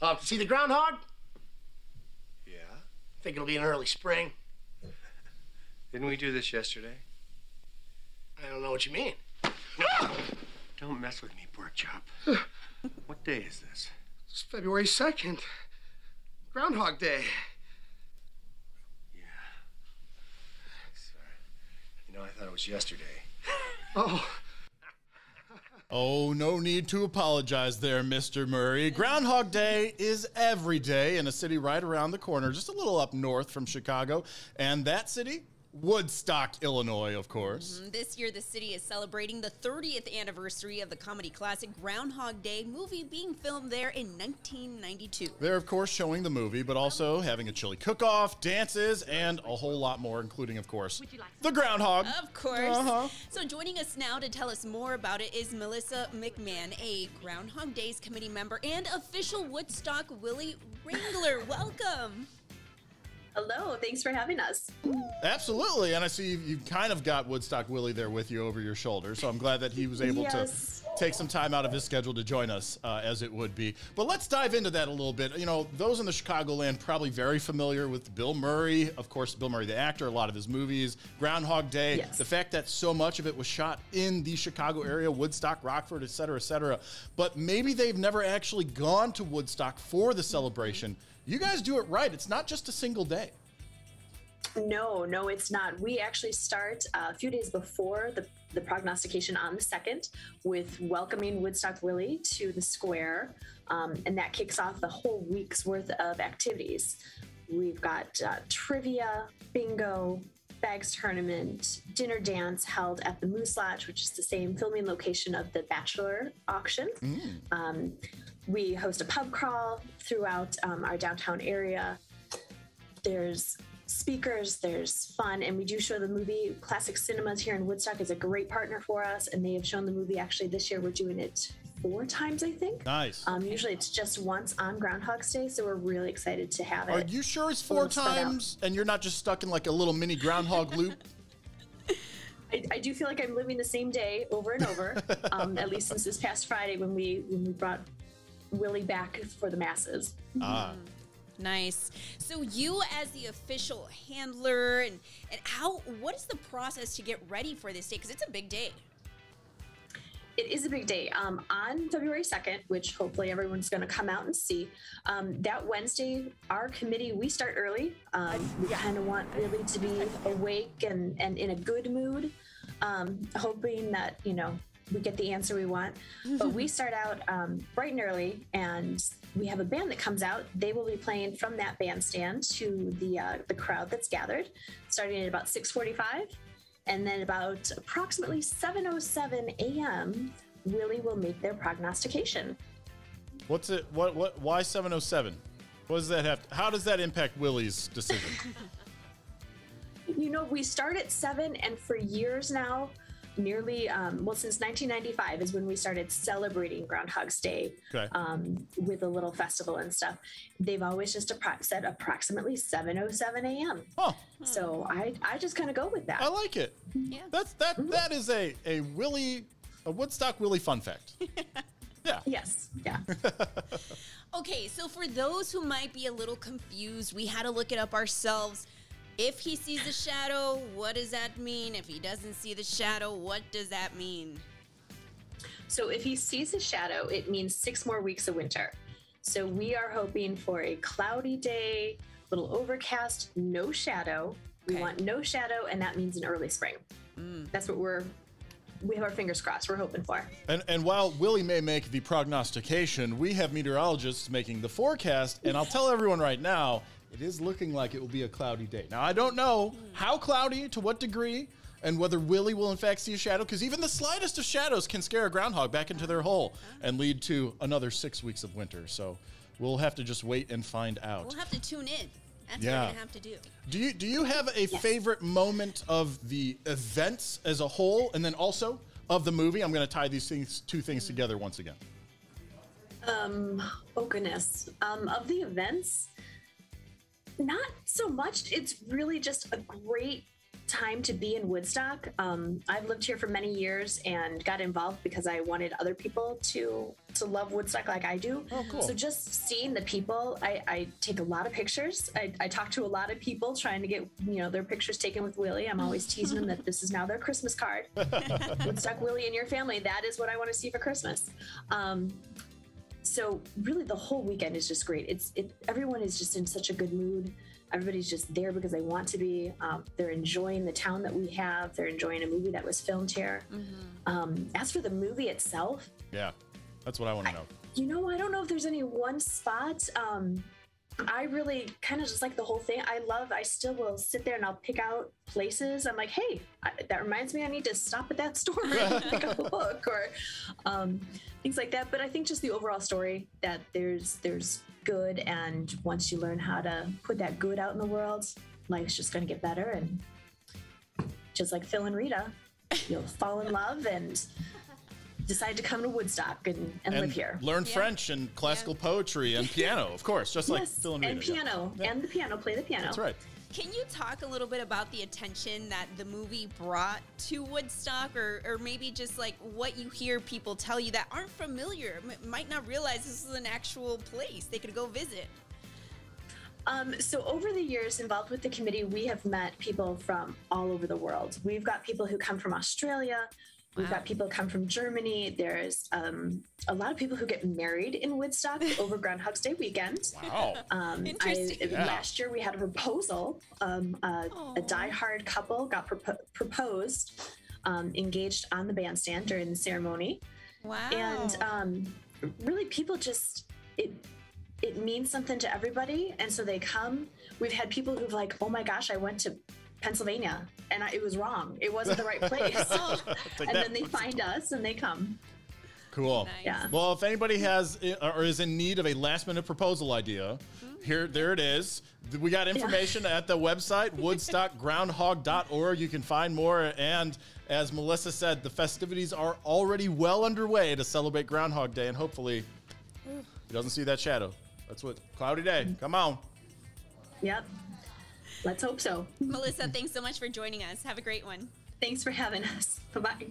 Uh, see the groundhog? Yeah. I think it'll be in early spring. Didn't we do this yesterday? I don't know what you mean. Don't mess with me, pork chop. what day is this? It's February 2nd. Groundhog Day. Sorry. You know, I thought it was yesterday. Oh, Oh, no need to apologize there, Mr. Murray. Groundhog Day is every day in a city right around the corner, just a little up north from Chicago. And that city? Woodstock, Illinois, of course. This year, the city is celebrating the 30th anniversary of the comedy classic Groundhog Day movie being filmed there in 1992. They're, of course, showing the movie, but also having a chili cook off, dances, and a whole lot more, including, of course, the groundhog. Of course. Uh-huh. So, joining us now to tell us more about it is Melissa McMahon, a Groundhog Days committee member and official Woodstock Willie Wrangler. Welcome. Hello, thanks for having us. Absolutely. And I see you've, you've kind of got Woodstock Willie there with you over your shoulder. So I'm glad that he was able Yes. to take some time out of his schedule to join us, uh, as it would be. But let's dive into that a little bit. You know, those in the Chicagoland probably very familiar with Bill Murray. Of course, Bill Murray, the actor, a lot of his movies, Groundhog Day. Yes. The fact that so much of it was shot in the Chicago area, Woodstock, Rockford, et cetera, et cetera. But maybe they've never actually gone to Woodstock for the celebration. You guys do it right. It's not just a single day. No, no, it's not. We actually start uh, a few days before the, the prognostication on the 2nd with welcoming Woodstock Willie to the square. Um, and that kicks off the whole week's worth of activities. We've got uh, trivia, bingo, bags tournament, dinner dance held at the Moose Lodge, which is the same filming location of the Bachelor auction. Um, we host a pub crawl throughout um, our downtown area. There's speakers, there's fun, and we do show the movie. Classic Cinemas here in Woodstock is a great partner for us, and they have shown the movie. Actually, this year we're doing it four times, I think. Nice. Um, usually it's just once on Groundhog's Day, so we're really excited to have it. Are you sure it's four little spread out. times and you're not just stuck in like a little mini groundhog loop? I, I do feel like I'm living the same day over and over. um, at least since this past Friday when we when we brought Willie back for the masses. Ah. Nice. So you as the official handler and and how what is the process to get ready for this day because it's a big day. It is a big day. Um, on February 2nd, which hopefully everyone's going to come out and see, um, that Wednesday, our committee, we start early. Um, we kind of want really to be awake and, and in a good mood, um, hoping that, you know, we get the answer we want. But we start out um, bright and early, and we have a band that comes out. They will be playing from that bandstand to the uh, the crowd that's gathered, starting at about 6:45 and then about approximately 7:07 a.m. Willie will make their prognostication. What's it? What? What? Why 707? What does that have? How does that impact Willie's decision? You know, we start at seven, and for years now, nearly um, well since 1995 is when we started celebrating Groundhog's Day Okay. um, with a little festival and stuff. They've always just appro- said approximately 7:07 a.m. Oh, So I I just kind of go with that. I like it. Yeah. That's that. That is a a Willie, a Woodstock Willie fun fact. Yeah. yes, yeah. Okay, so for those who might be a little confused, we had to look it up ourselves. If he sees the shadow, what does that mean? If he doesn't see the shadow, what does that mean? So if he sees a shadow, it means six more weeks of winter. So we are hoping for a cloudy day, little overcast, no shadow. We Okay. want no shadow, and that means an early spring. Mm. That's what we're. We have our fingers crossed. We're hoping for. And and while Willie may make the prognostication, we have meteorologists making the forecast, and I'll tell everyone right now, it is looking like it will be a cloudy day. Now I don't know how cloudy, to what degree, and whether Willie will in fact see a shadow, because even the slightest of shadows can scare a groundhog back into their hole and lead to another six weeks of winter. So we'll have to just wait and find out. We'll have to tune in. That's Yeah. what we're gonna have to do. Do you do you have a favorite moment of the events as a whole, and then also of the movie? I'm going to tie these things two things together once again. Oh goodness. Um, of the events, not so much. It's really just a great time to be in Woodstock. Um, I've lived here for many years and got involved because I wanted other people to to love Woodstock like I do. Oh, cool. So just seeing the people, I, I take a lot of pictures. I, I talk to a lot of people trying to get you know their pictures taken with Willie. I'm always teasing them that this is now their Christmas card. Woodstock Willie and your family. That is what I want to see for Christmas. Um, so really, the whole weekend is just great. It's it. Everyone is just in such a good mood. Everybody's just there because they want to be. Um, they're enjoying the town that we have. They're enjoying a movie that was filmed here. Um, as for the movie itself, Yeah, that's what I want to know. you know, I don't know if there's any one spot. Um, I really kind of just like the whole thing. I love. I still will sit there and I'll pick out places. I'm like, hey, I, that reminds me. I need to stop at that store and pick up a book or um, things like that. But I think just the overall story that there's there's good, and once you learn how to put that good out in the world, life's just going to get better. And just like Phil and Rita, you'll fall in love and decide to come to Woodstock and, and, live here. learn Yeah. French and classical poetry and piano, of course, just like yes, Phil and and Rita. yeah. piano, Yeah. and the piano, play the piano. That's right. Can you talk a little bit about the attention that the movie brought to Woodstock, or, or maybe just like what you hear people tell you that aren't familiar, m- might not realize this is an actual place they could go visit? Um, so over the years involved with the committee, we have met people from all over the world. We've got people who come from Australia. We've got people come from Germany. There's um, a lot of people who get married in Woodstock over Groundhog's Day weekend. Wow. Um, I, Interesting. Yeah. Last year we had a proposal. Um, a, a diehard couple got propo- proposed, um, engaged on the bandstand during the ceremony. Wow. and um, really people just it it means something to everybody and so they come we've had people who've like oh my gosh i went to pennsylvania and I, it was wrong it wasn't the right place Take and that. then they find us and they come Cool. Nice. Yeah. Well, if anybody has uh, or is in need of a last minute proposal idea, hmm? here there it is. We got information at the website woodstockgroundhog.org. You can find more and as Melissa said, the festivities are already well underway to celebrate Groundhog Day and hopefully he doesn't see that shadow. That's what cloudy day. Mm-hmm. Come on. yep let's hope so Melissa, thanks so much for joining us. Have a great one. thanks for having us bye-bye